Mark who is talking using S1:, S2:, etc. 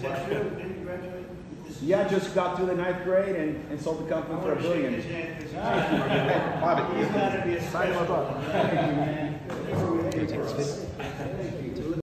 S1: Is that true? Didn't you graduate? This is-
S2: Yeah, just got through the ninth grade and, and sold the company for a billion.
S1: his hand because
S2: Hey, Bobby,
S1: he's got to be a
S2: special. him
S1: special.
S2: up.
S1: one.